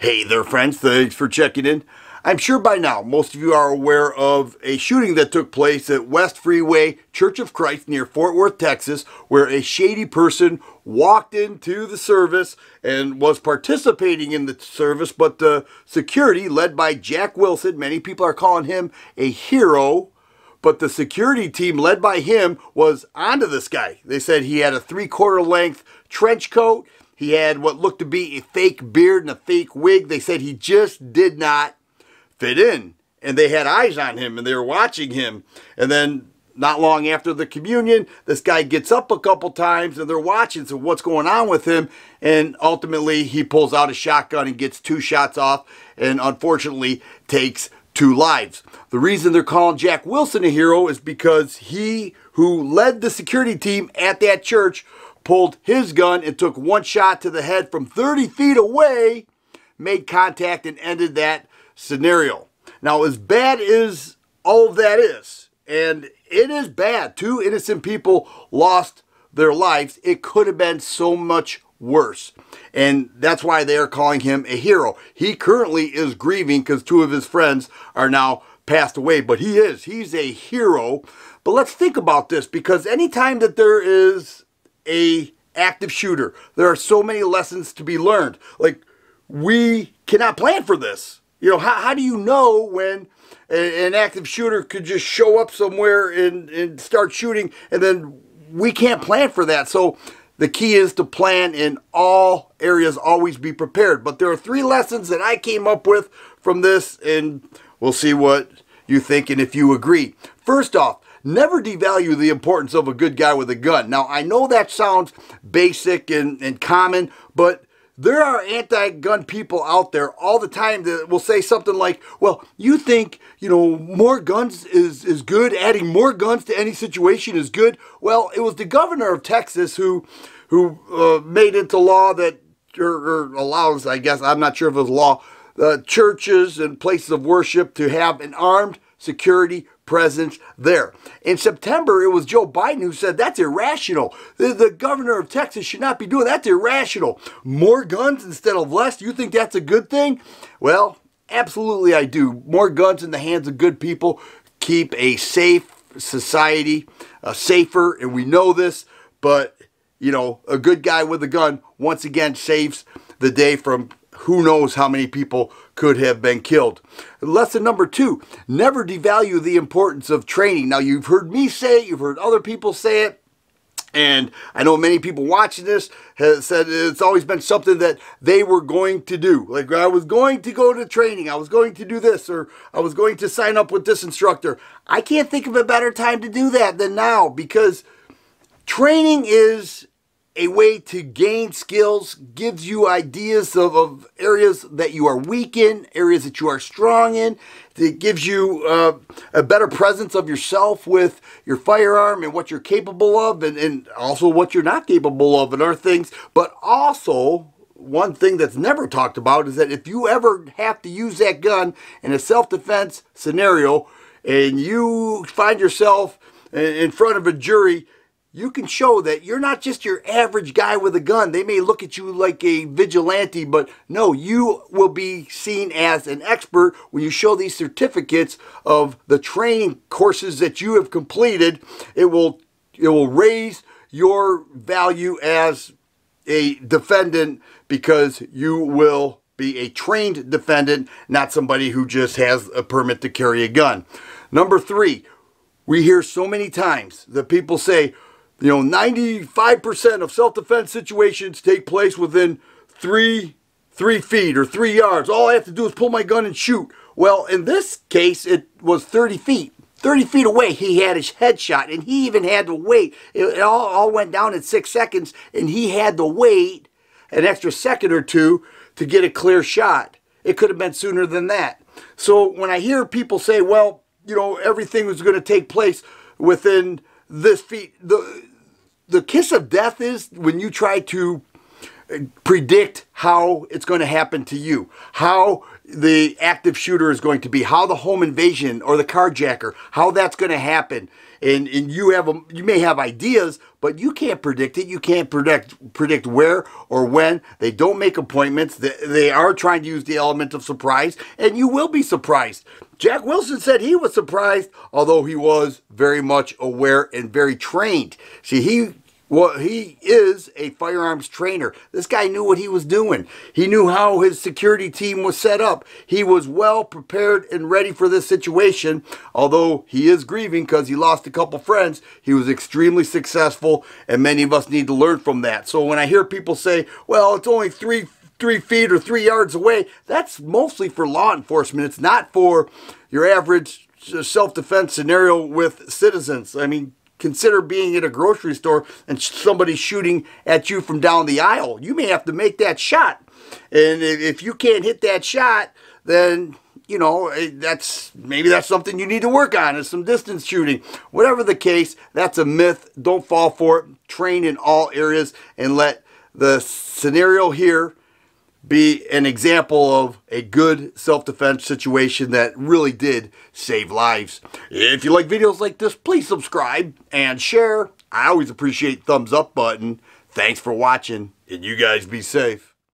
Hey there, friends. Thanks for checking in. I'm sure by now most of you are aware of a shooting that took place at West Freeway Church of Christ near Fort Worth, Texas, where a shady person walked into the service and was participating in the service, but the security, led by Jack Wilson, many people are calling him a hero, but the security team led by him was onto this guy. They said he had a three quarter length trench coat. He had what looked to be a fake beard and a fake wig. They said he just did not fit in. And they had eyes on him and they were watching him. And then not long after the communion, this guy gets up a couple times and they're watching so what's going on with him. And ultimately he pulls out a shotgun and gets two shots off and unfortunately takes two lives. The reason they're calling Jack Wilson a hero is because he who led the security team at that church pulled his gun and took one shot to the head from 30 feet away, made contact and ended that scenario. Now, as bad as all that is, and it is bad, two innocent people lost their lives, it could have been so much worse. And that's why they are calling him a hero. He currently is grieving because two of his friends are now passed away, but he is. He's a hero. But let's think about this because anytime that there is a active shooter. There are so many lessons to be learned. Like we cannot plan for this. You know, how, how do you know when a, an active shooter could just show up somewhere and, and start shooting and then we can't plan for that. So the key is to plan in all areas, always be prepared. But there are three lessons that I came up with from this and we'll see what you think and if you agree. First off, never devalue the importance of a good guy with a gun. Now, I know that sounds basic and, and common, but there are anti-gun people out there all the time that will say something like, well, you think, you know, more guns is, is good, adding more guns to any situation is good. Well, it was the governor of Texas who, who uh, made into law that, or, or, allows, I guess, I'm not sure if it was law, uh, churches and places of worship to have an armed security presence there. In September, it was Joe Biden who said that's irrational. The, the, governor of Texas should not be doing that's irrational. More guns instead of less. You think that's a good thing? Well, absolutely I do. More guns in the hands of good people keep a safe society uh, safer, and we know this, but you know, a good guy with a gun once again saves the day from who knows how many people could have been killed. Lesson number two, never devalue the importance of training. Now, you've heard me say it, you've heard other people say it, and I know many people watching this have said it's always been something that they were going to do. Like I was going to go to training, I was going to do this, or I was going to sign up with this instructor. I can't think of a better time to do that than now because training is a way to gain skills, gives you ideas of, of areas that you are weak in, areas that you are strong in. It gives you uh, a better presence of yourself with your firearm and what you're capable of, and, and also what you're not capable of, and other things. But also, one thing that's never talked about is that if you ever have to use that gun in a self defense scenario and you find yourself in front of a jury you can show that you're not just your average guy with a gun. They may look at you like a vigilante, but no, you will be seen as an expert when you show these certificates of the training courses that you have completed. It will it will raise your value as a defendant because you will be a trained defendant, not somebody who just has a permit to carry a gun. Number three, we hear so many times that people say, you know, 95% of self-defense situations take place within three, three feet or three yards. All I have to do is pull my gun and shoot. Well, in this case, it was 30 feet. 30 feet away, he had his headshot, and he even had to wait. It, all, all went down in six seconds, and he had to wait an extra second or two to get a clear shot. It could have been sooner than that. So when I hear people say, well, you know, everything was going to take place within this feet. The, the kiss of death is when you try to predict how it's going to happen to you, how the active shooter is going to be, how the home invasion or the carjacker, how that's going to happen. And, and you have a, you may have ideas, but you can't predict it. You can't predict predict where or when. They don't make appointments. They, they are trying to use the element of surprise, and you will be surprised. Jack Wilson said he was surprised, although he was very much aware and very trained. See, he well, he is a firearms trainer. This guy knew what he was doing. He knew how his security team was set up. He was well prepared and ready for this situation. Although he is grieving because he lost a couple friends, he was extremely successful, and many of us need to learn from that. So when I hear people say, well, it's only three three feet or three yards away, that's mostly for law enforcement. It's not for your average self-defense scenario with citizens. I mean, consider being at a grocery store and somebody shooting at you from down the aisle. You may have to make that shot. And if you can't hit that shot, then you know, eh, that's maybe that's something you need to work on is some distance shooting. Whatever the case, that's a myth. Don't fall for it. Train in all areas and let the scenario here be an example of a good self-defense situation that really did save lives. If you like videos like this, please subscribe and share. I always appreciate thumbs up button. Thanks for watching, and you guys be safe.